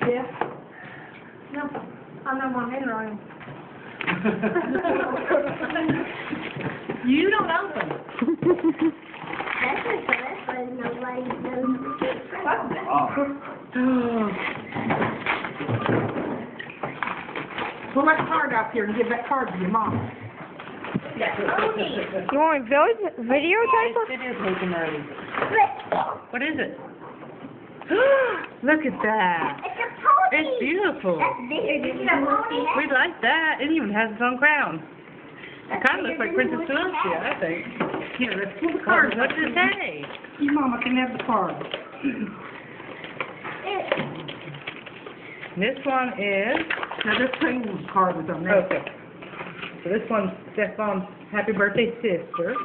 Yeah. No, I know my handwriting. You don't open. That's a first, but nobody knows the Pull that card out here and give that card to your mom. You want to vid- videotape us? It is looking early. What is it? Look at that. It's a pony. It's beautiful. That's bigger than a pony. We like that. It even has its own crown. It kind of looks like Princess Celestia, I think. Here, let's pull the What, card. what does it say? Your mama can have the card. This one is, Now, this same card was on there. okay. So this one's Stefan's happy birthday sister.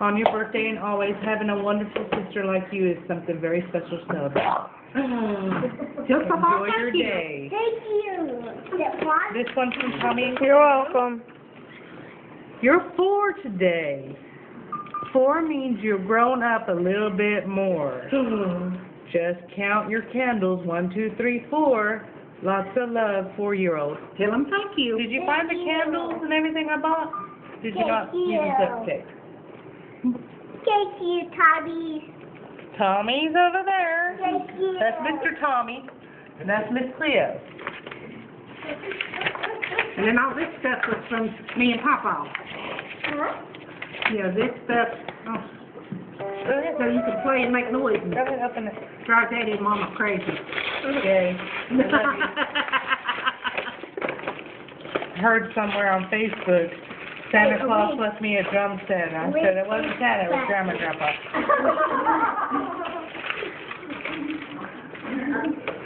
On your birthday and always having a wonderful sister like you is something very special to celebrate. Just a Enjoy your thank you. day. Thank you. That one? This one's from Tommy. You're welcome. You're four today. Four means you've grown up a little bit more. Just count your candles. One, two, three, four. Lots of love, four-year-old. Tell them thank you. Did you find the candles and everything I bought? Did you not Thank use you. duct tape? Thank you, Tommy. Tommy's over there. Thank you. That's Mr. Tommy. And that's Miss Cleo. And then all this stuff was from me and Papa. Huh? Yeah, this stuff, oh, so you can play and make noise and Go ahead, open it. drive daddy and mama crazy. Yay. I love you. heard somewhere on Facebook Santa Claus left me a drum set. And I said it wasn't Santa, it was Grandma and Grandpa.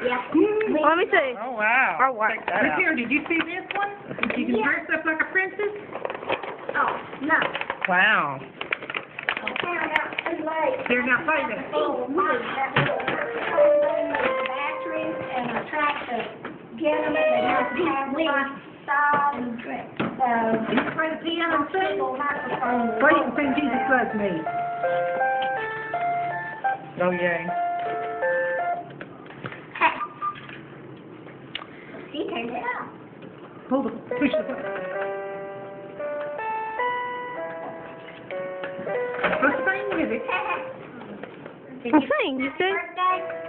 yeah. Let me see. Oh wow. Oh, wow. Check that Look out. here, did you see this one? You can Yeah. dress up like a princess? Oh, no. Wow. I found out too late. Here, now play this. Oh, my, batteries and I tried to get them and they had to have one side and drink. So, You can play the piano and sing. microphone. Play it and sing Jesus Loves Me. Oh yay. She turned it off. Pull the, push the button. Let's sing with it. I'm saying, you see?